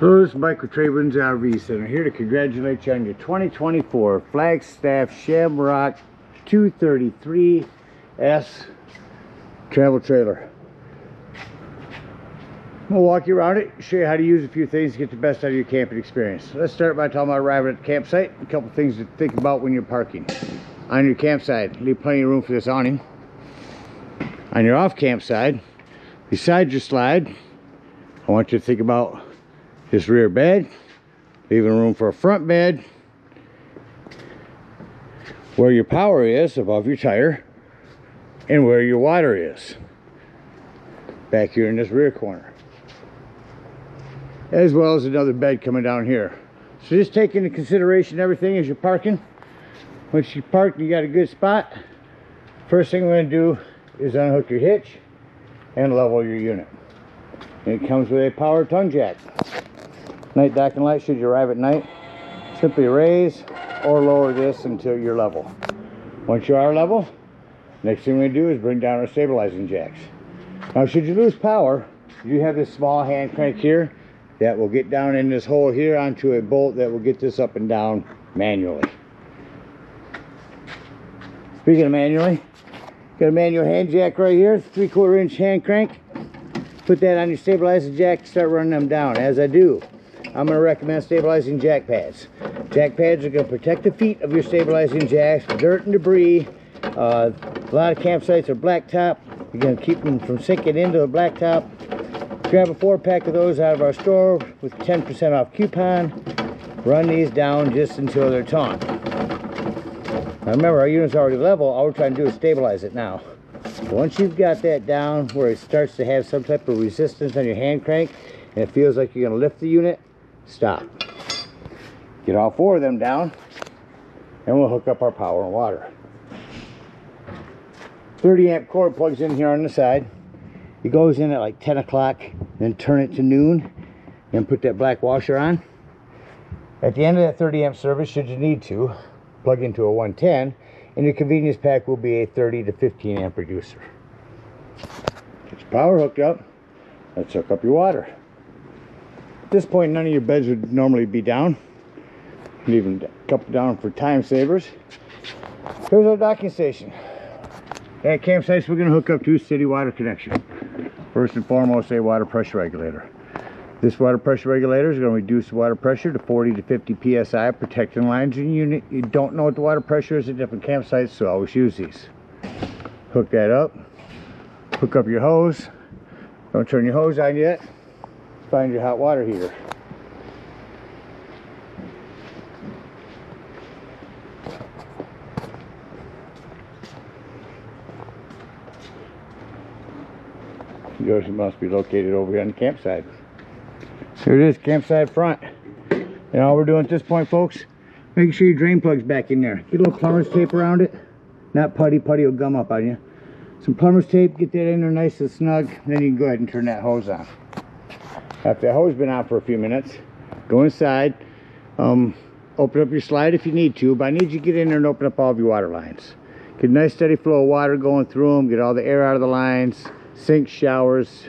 Hello, this is Michael TradeWinds RV Center here to congratulate you on your 2024 Flagstaff Shamrock 233S travel trailer. We'll walk you around it, show you how to use a few things to get the best out of your camping experience. Let's start by talking about arriving at the campsite. A couple things to think about when you're parking. On your campsite, leave plenty of room for this awning. On your off campsite, beside your slide, I want you to think about this rear bed, leaving room for a front bed, where your power is above your tire, and where your water is back here in this rear corner. As well as another bed coming down here. So just take into consideration everything as you're parking. Once you park and you got a good spot, first thing we're going to do is unhook your hitch and level your unit. And it comes with a power tongue jack. Night docking light should you arrive at night. Simply raise or lower this until you're level. Once you are level, next thing we do is bring down our stabilizing jacks. Now should you lose power, you have this small hand crank here that will get down in this hole here onto a bolt that will get this up and down manually. Speaking of manually, got a manual hand jack right here, three quarter inch hand crank. Put that on your stabilizing jack, start running them down. As I do, I'm going to recommend stabilizing jack pads. Jack pads are going to protect the feet of your stabilizing jacks dirt and debris. Uh, a lot of campsites are blacktop. You're going to keep them from sinking into the blacktop. Grab a four pack of those out of our store with 10% off coupon. Run these down just until they're taut. Now remember, our unit's already level. All we're trying to do is stabilize it now. Once you've got that down where it starts to have some type of resistance on your hand crank and it feels like you're going to lift the unit, stop. Get all four of them down and we'll hook up our power and water. 30 amp cord plugs in here on the side. It goes in at like 10 o'clock, then turn it to noon, and put that black washer on. At the end of that 30 amp service, should you need to, plug into a 110, and your convenience pack will be a 30 to 15 amp reducer. Get your power hooked up. Let's hook up your water. This point, none of your beds would normally be down. Leaving a couple down for time savers. Here's our docking station. At campsites, we're going to hook up to city water connection. First and foremost, a water pressure regulator. This water pressure regulator is going to reduce the water pressure to 40 to 50 psi, protecting lines in unit. You don't know what the water pressure is at different campsites, so always use these. Hook that up. Hook up your hose. Don't turn your hose on yet. Find your hot water heater. Yours must be located over here on the campsite. Here it is, campsite front. And all we're doing at this point, folks, make sure your drain plug's back in there. Get a little plumber's tape around it. Not putty, putty will gum up on you. Some plumber's tape, get that in there nice and snug. Then you can go ahead and turn that hose on. After the hose been out for a few minutes, go inside. Um, open up your slide if you need to, but I need you to get in there and open up all of your water lines. Get a nice steady flow of water going through them, get all the air out of the lines, sink showers,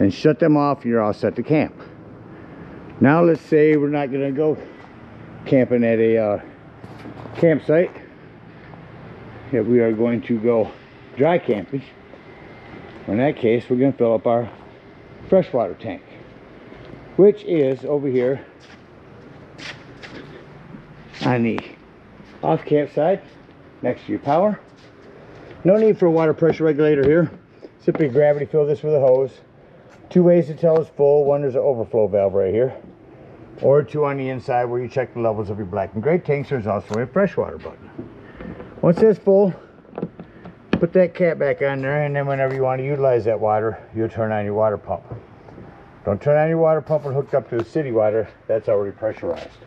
and shut them off and you're all set to camp. Now let's say we're not gonna go camping at a uh, campsite. If we are going to go dry camping. In that case, we're gonna fill up our freshwater tank, which is over here on the off campsite next to your power. No need for a water pressure regulator here. Simply gravity fill this with a hose. Two ways to tell it's full. One, there's an overflow valve right here. Or two on the inside where you check the levels of your black and gray tanks. There's also a freshwater button. Once it's full, put that cap back on there and then whenever you want to utilize that water, you'll turn on your water pump. Don't turn on your water pump and hooked up to the city water. That's already pressurized.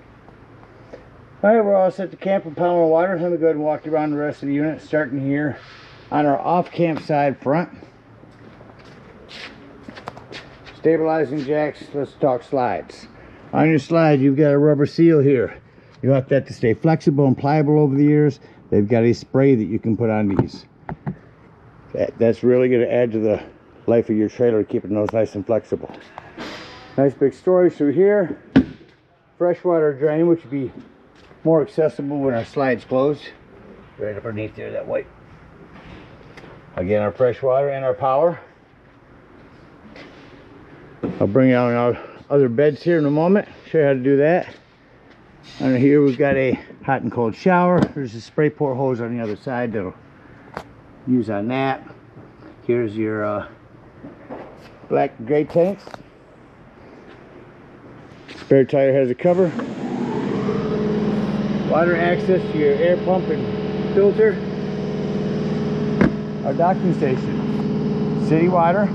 Alright, we're all set to camp with power and water. Let me go ahead and walk you around the rest of the unit, starting here on our off camp side front. Stabilizing jacks, let's talk slides. On your slide, you've got a rubber seal here. You want that to stay flexible and pliable over the years. They've got a spray that you can put on these. That, that's really going to add to the life of your trailer, keeping those nice and flexible. Nice big storage through here. Freshwater drain, which would be more accessible when our slide's closed. Right underneath there, that white. Again, our fresh water and our power. I'll bring out our other beds here in a moment. Show you how to do that. Under here we've got a hot and cold shower. There's a spray port hose on the other side that'll use on that. Here's your uh, black gray tanks. Spare tire has a cover. Water access to your air pump and filter. Our docking station. City water.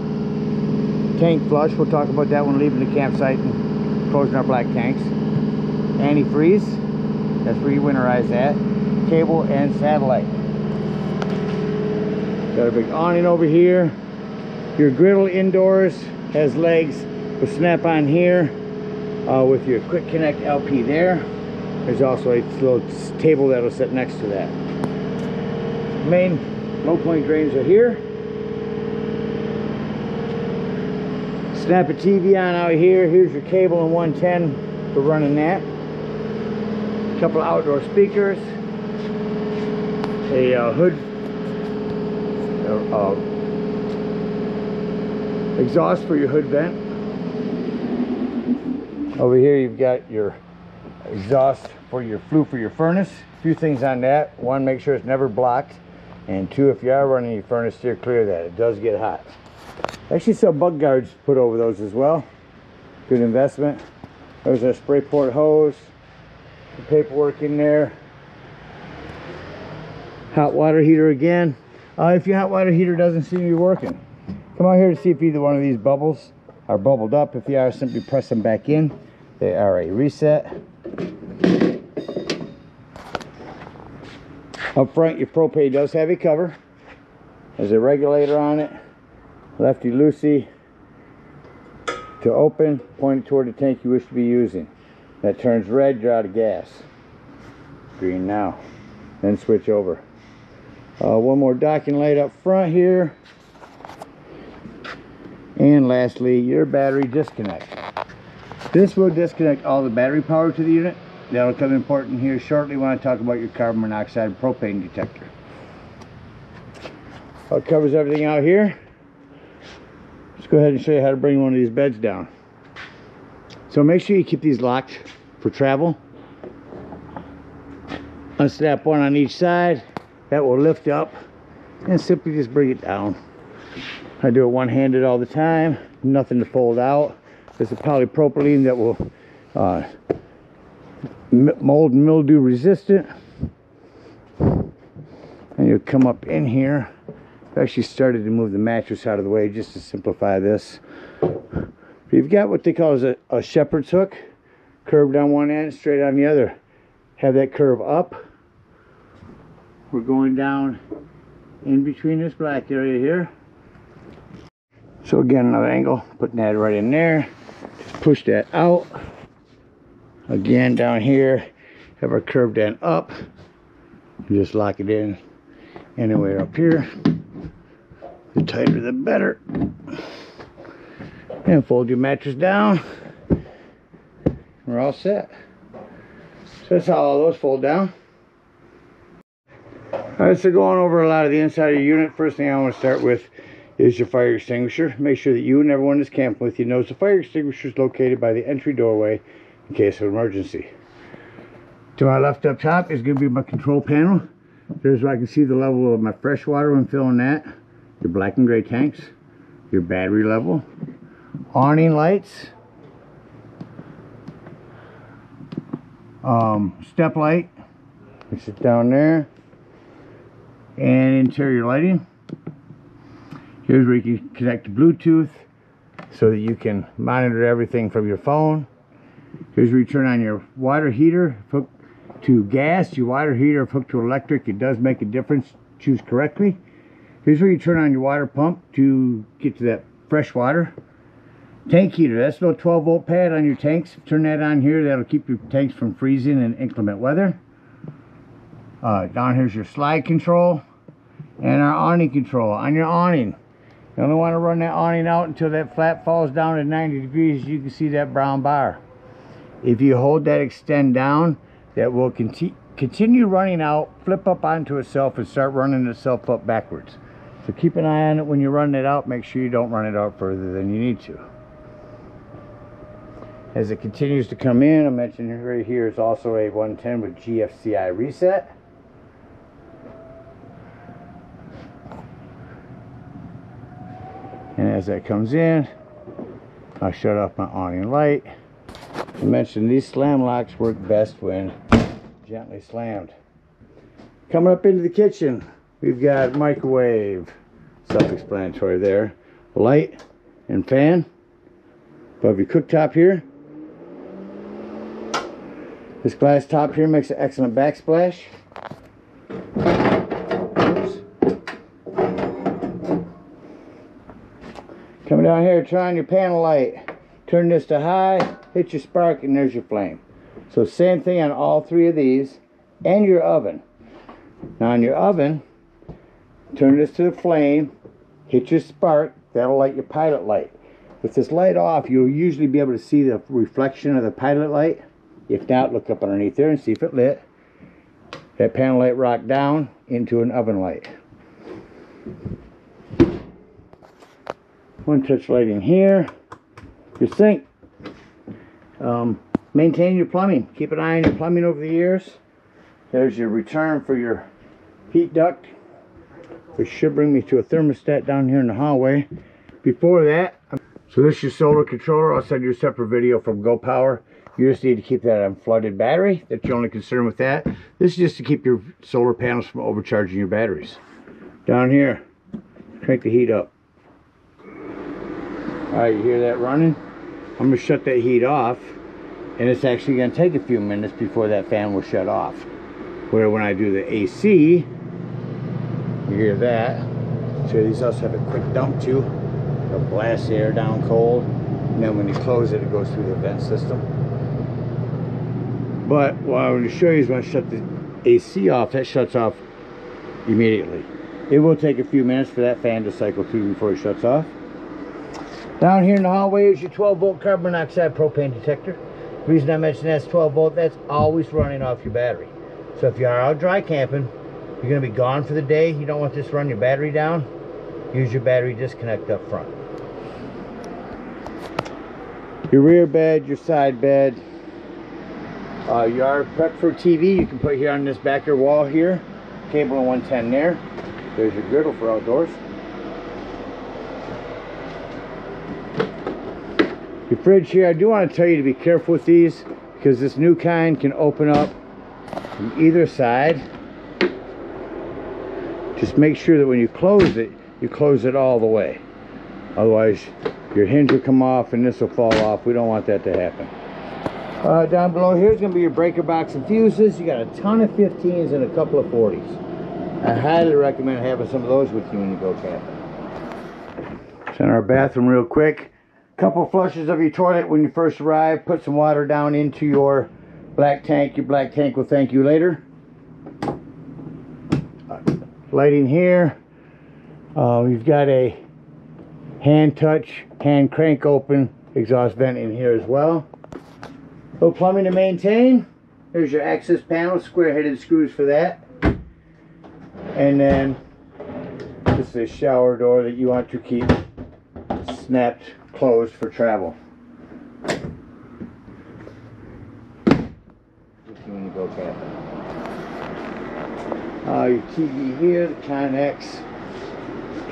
Tank flush. We'll talk about that when leaving the campsite and closing our black tanks. Antifreeze. That's where you winterize that. Cable and satellite. Got a big awning over here. Your griddle indoors has legs with snap on here uh, with your quick connect LP there. There's also a little table that'll sit next to that. Main low point drains are here. Snap a TV on out here. Here's your cable and 110 for running that. A couple outdoor speakers. A uh, hood uh, uh, exhaust for your hood vent. Over here you've got your exhaust for your flue for your furnace. A few things on that. One, make sure it's never blocked. And two, if you are running your furnace, steer clear of that. It does get hot. Actually some bug guards put over those as well. Good investment. There's a spray port hose. The paperwork in there. Hot water heater again. Uh, if your hot water heater doesn't seem to be working, come out here to see if either one of these bubbles are bubbled up. If they are, simply press them back in. They are a reset. Up front, your propane does have a cover. There's a regulator on it. Lefty loosey to open, point toward the tank you wish to be using. That turns red, you're out of gas. Green now. Then switch over. Uh, one more docking light up front here. And lastly, your battery disconnect. This will disconnect all the battery power to the unit. That'll come important here shortly when I talk about your carbon monoxide propane detector. That covers everything out here. Let's go ahead and show you how to bring one of these beds down. So make sure you keep these locked for travel. Unsnap one on each side. That will lift up and simply just bring it down. I do it one-handed all the time. Nothing to fold out. There's a polypropylene that will uh, mold and mildew resistant. And you come up in here. I've actually started to move the mattress out of the way just to simplify this. You've got what they call a, a shepherd's hook. Curved on one end, straight on the other. Have that curve up. We're going down in between this black area here. So again, another angle, putting that right in there. Just push that out. Again, down here, have our curve end up. Just lock it in anywhere up here. The tighter, the better. And fold your mattress down. We're all set. So that's how all those fold down. Alright, so going over a lot of the inside of your unit, first thing I want to start with is your fire extinguisher. Make sure that you and everyone that's camping with you knows the fire extinguisher is located by the entry doorway in case of emergency. To my left up top is going to be my control panel. There's where I can see the level of my fresh water when filling that. Your black and gray tanks. Your battery level. Awning lights. Um, step light. Is down there. And interior lighting. Here's where you can connect to Bluetooth so that you can monitor everything from your phone. Here's where you turn on your water heater, hooked to gas, your water heater hooked to electric, it does make a difference, choose correctly. Here's where you turn on your water pump to get to that fresh water. Tank heater, that's a little 12 volt pad on your tanks. Turn that on here, that'll keep your tanks from freezing in inclement weather. Uh, down here's your slide control and our awning control. On your awning, You only want to run that awning out until that flap falls down at 90 degrees. You can see that brown bar. If you hold that extend down, that will conti continue running out, flip up onto itself, and start running itself up backwards. So keep an eye on it when you're running it out. Make sure you don't run it out further than you need to. As it continues to come in, I mentioned right here is also a 110 with GFCI reset. As that comes in, I'll shut off my awning light. I mentioned these slam locks work best when gently slammed. Coming up into the kitchen, we've got microwave, self-explanatory there, light and fan above your cooktop here. This glass top here makes an excellent backsplash. Down here, turn on your panel light. Turn this to high, hit your spark, and there's your flame. So same thing on all three of these, and your oven. Now on your oven, turn this to the flame, hit your spark, that'll light your pilot light. With this light off, you'll usually be able to see the reflection of the pilot light. If not, look up underneath there and see if it lit. That panel light rocked down into an oven light. One touch lighting here. Your sink. Um, maintain your plumbing. Keep an eye on your plumbing over the years. There's your return for your heat duct which should bring me to a thermostat down here in the hallway. Before that so this is your solar controller. I'll send you a separate video from go power. You just need to keep that on flooded battery. That's your only concern with that. This is just to keep your solar panels from overcharging your batteries. Down here crank the heat up all right, you hear that running? I'm gonna shut that heat off and it's actually gonna take a few minutes before that fan will shut off. Where when I do the AC, you hear that. So these also have a quick dump too. It'll blast the air down cold. And then when you close it, it goes through the vent system. But what I want to show you is when I shut the AC off, that shuts off immediately. It will take a few minutes for that fan to cycle through before it shuts off. Down here in the hallway is your 12 volt carbon monoxide propane detector. The reason I mention that's 12 volt, that's always running off your battery. So if you are out dry camping, you're going to be gone for the day, you don't want this to run your battery down, use your battery disconnect up front. Your rear bed, your side bed, uh, you are prepped for TV, you can put here on this backer wall here, cable and 110 there. There's your griddle for outdoors. Your fridge here, I do want to tell you to be careful with these because this new kind can open up from either side. Just make sure that when you close it, you close it all the way. Otherwise, your hinge will come off and this will fall off. We don't want that to happen. Uh, down below here is going to be your breaker box and fuses. You got a ton of 15s and a couple of 40s. I highly recommend having some of those with you when you go camping. In our bathroom real quick couple flushes of your toilet when you first arrive. Put some water down into your black tank. Your black tank will thank you later. Lighting here. Uh, we've got a hand touch, hand crank open exhaust vent in here as well. No plumbing to maintain. There's your access panel, square-headed screws for that. And then this is a shower door that you want to keep snapped closed for travel. when you go camping. Uh, your TV here, the Connex.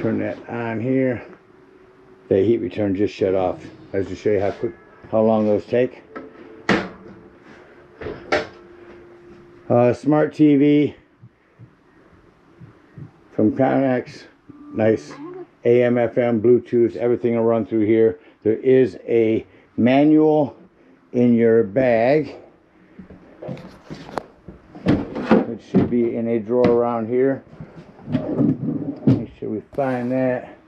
Turn that on here. The heat return just shut off. As to show you how quick, how long those take. Uh, smart TV from Connex. Nice AM, FM, Bluetooth, everything will run through here. There is a manual in your bag. It should be in a drawer around here. Make sure we find that.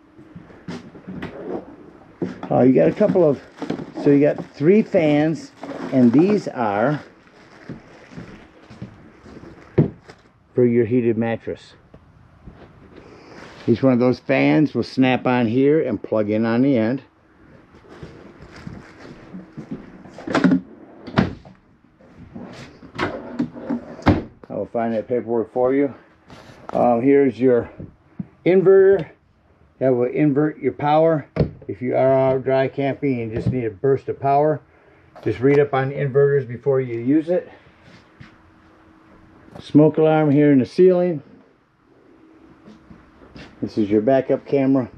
Oh, you got a couple of, so you got three fans, and these are for your heated mattress. Each one of those fans will snap on here and plug in on the end. I will find that paperwork for you. Um, here's your inverter. That will invert your power. If you are out dry camping and just need a burst of power, just read up on inverters before you use it. Smoke alarm here in the ceiling. This is your backup camera.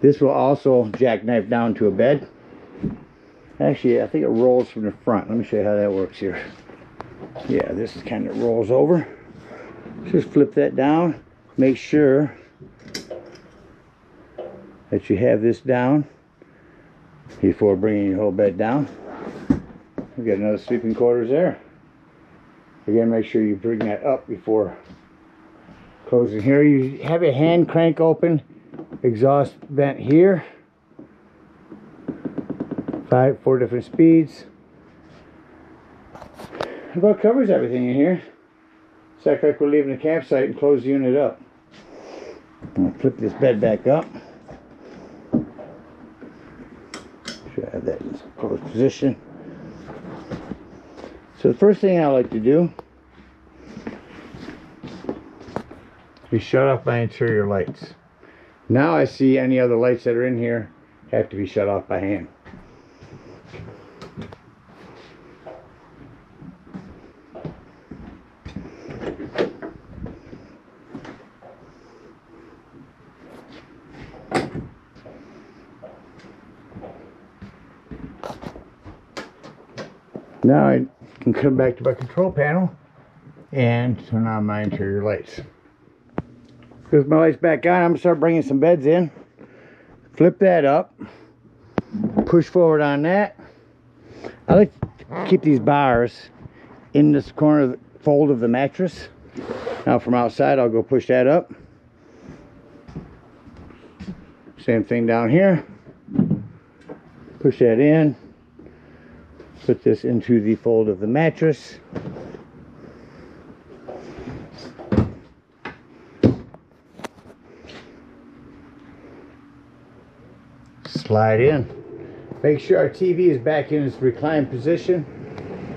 This will also jackknife down to a bed. Actually, I think it rolls from the front. Let me show you how that works here. Yeah, this kind of rolls over. Just flip that down. Make sure that you have this down before bringing your whole bed down. We got another sleeping quarters there. Again, make sure you bring that up before closing here. You have a hand crank open exhaust vent here. Five, four different speeds. About covers everything in here. It's like, like we're leaving the campsite and close the unit up. I'm gonna flip this bed back up. Should have that in closed position. So the first thing I like to do shut off my interior lights. Now I see any other lights that are in here have to be shut off by hand. Now I can come back to my control panel and turn on my interior lights. Because my lights back on, I'm gonna start bringing some beds in. Flip that up. Push forward on that. I like to keep these bars in this corner of fold of the mattress. Now from outside, I'll go push that up. Same thing down here. Push that in. Put this into the fold of the mattress. Slide in. Make sure our TV is back in its reclined position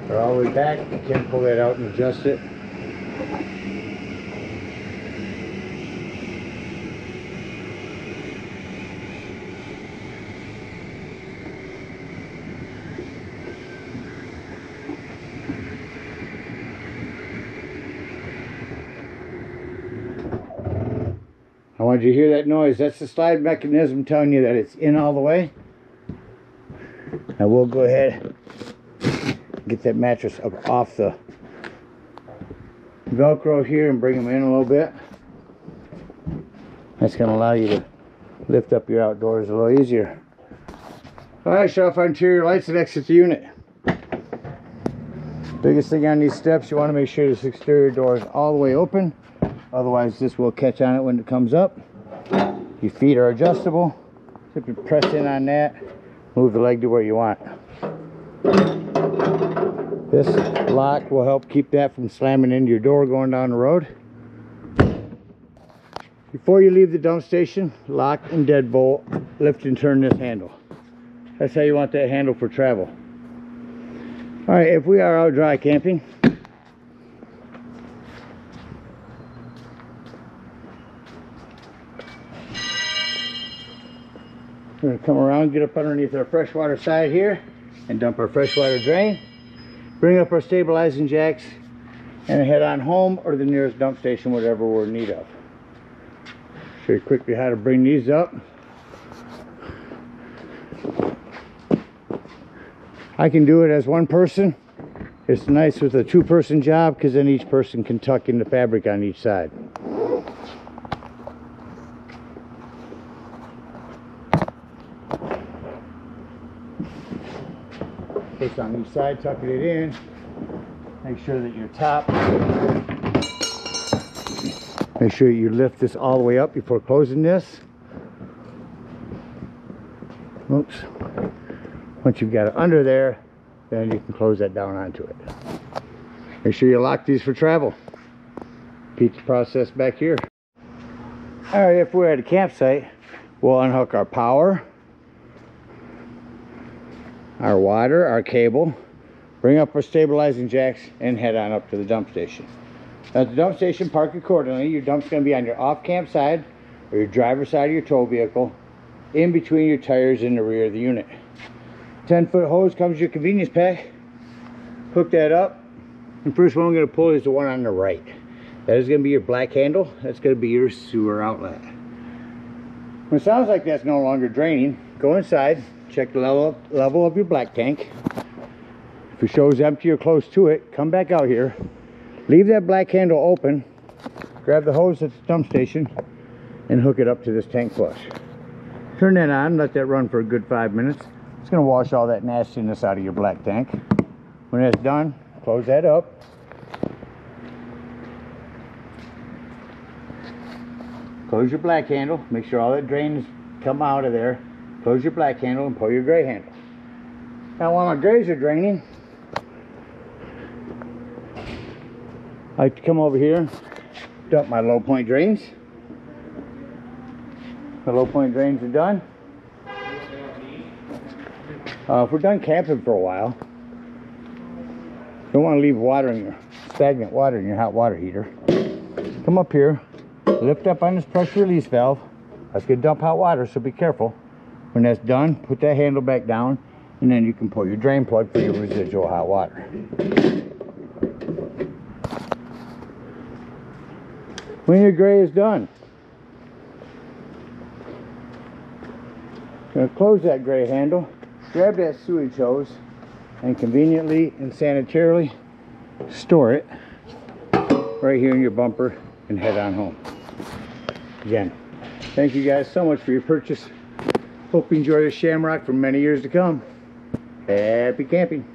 or all the way back. You can pull that out and adjust it. Want you hear that noise. That's the slide mechanism telling you that it's in all the way. I will go ahead get that mattress up off the velcro here and bring them in a little bit. That's going to allow you to lift up your outdoors a little easier. All right shut off our interior lights and exit the unit. Biggest thing on these steps you want to make sure this exterior door is all the way open. Otherwise this will catch on it when it comes up your feet are adjustable simply press in on that move the leg to where you want this lock will help keep that from slamming into your door going down the road. Before you leave the dump station, lock and deadbolt, lift and turn this handle. That's how you want that handle for travel. All right, if we are out dry camping, we're gonna come around, get up underneath our freshwater side here and dump our freshwater drain. Bring up our stabilizing jacks and head on home or the nearest dump station, whatever we're in need of. Show you quickly how to bring these up. I can do it as one person. It's nice with a two-person job because then each person can tuck in the fabric on each side. Push on each side, tucking it in. Make sure that your top, make sure you lift this all the way up before closing this. Oops. Once you've got it under there, then you can close that down onto it. Make sure you lock these for travel. Repeat the process back here. All right, if we're at a campsite, we'll unhook our power, our water, our cable, bring up our stabilizing jacks, and head on up to the dump station. At the dump station, park accordingly. Your dump's going to be on your off-camp side or your driver's side of your tow vehicle, in between your tires in the rear of the unit. 10-foot hose comes your convenience pack. Hook that up. And first one I'm going to pull is the one on the right. That is going to be your black handle. That's going to be your sewer outlet. When it sounds like that's no longer draining, go inside, check the level, level of your black tank. If it shows empty or close to it, come back out here. Leave that black handle open. Grab the hose at the dump station and hook it up to this tank flush. Turn that on, let that run for a good five minutes. It's going to wash all that nastiness out of your black tank. When that's done, close that up. Close your black handle. Make sure all that drains come out of there. Close your black handle and pull your gray handle. Now while my grays are draining, I to come over here, dump my low point drains. The low point drains are done. Uh, if we're done camping for a while, don't want to leave water in your stagnant water in your hot water heater. Come up here, lift up on this pressure release valve. That's gonna dump hot water, so be careful. When that's done, put that handle back down, and then you can pull your drain plug for your residual hot water. When your gray is done, gonna close that gray handle, grab that sewage hose, and conveniently and sanitarily store it right here in your bumper and head on home. Again, thank you guys so much for your purchase. Hope you enjoy the Shamrock for many years to come. Happy camping.